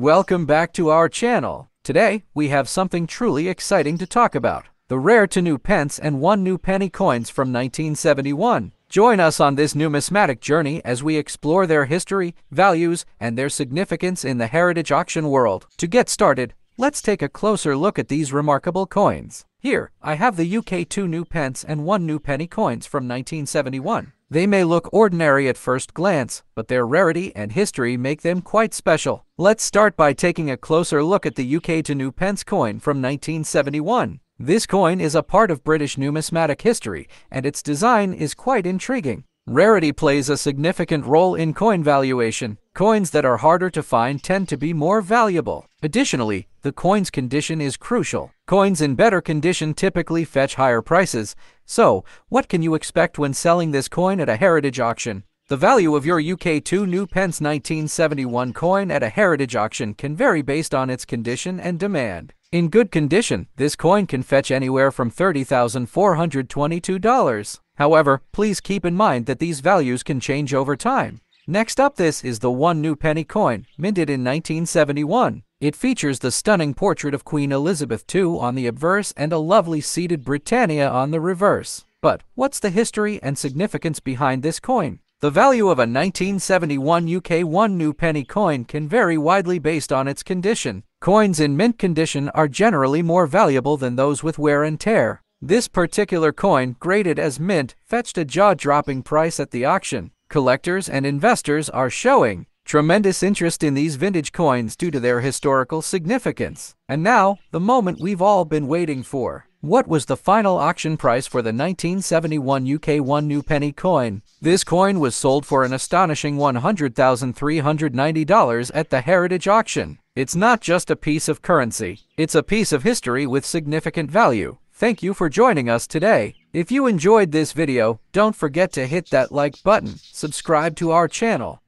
Welcome back to our channel. Today, we have something truly exciting two talk about. The rare to new pence and one new penny coins from 1971. Join us on this numismatic journey as we explore their history, values, and their significance in the heritage auction world. To get started, let's take a closer look at these remarkable coins. Here, I have the UK 2 new pence and 1 new penny coins from 1971. They may look ordinary at first glance, but their rarity and history make them quite special. Let's start by taking a closer look at the UK 2 new pence coin from 1971. This coin is a part of British numismatic history, and its design is quite intriguing. Rarity plays a significant role in coin valuation. Coins that are harder to find tend to be more valuable. Additionally, the coin's condition is crucial. Coins in better condition typically fetch higher prices. So, what can you expect when selling this coin at a heritage auction? The value of your UK 2 new pence 1971 coin at a heritage auction can vary based on its condition and demand. In good condition, this coin can fetch anywhere from $30,422. However, please keep in mind that these values can change over time. Next up this is the one new penny coin, minted in 1971. It features the stunning portrait of Queen Elizabeth II on the obverse and a lovely seated Britannia on the reverse. But what's the history and significance behind this coin? The value of a 1971 UK 1 new penny coin can vary widely based on its condition. Coins in mint condition are generally more valuable than those with wear and tear. This particular coin, graded as mint, fetched a jaw-dropping price at the auction. Collectors and investors are showing tremendous interest in these vintage coins due to their historical significance. And now, the moment we've all been waiting for. What was the final auction price for the 1971 UK 1 new penny coin? This coin was sold for an astonishing $100,390 at the Heritage Auction. It's not just a piece of currency, it's a piece of history with significant value. Thank you for joining us today. If you enjoyed this video, don't forget to hit that like button, subscribe to our channel,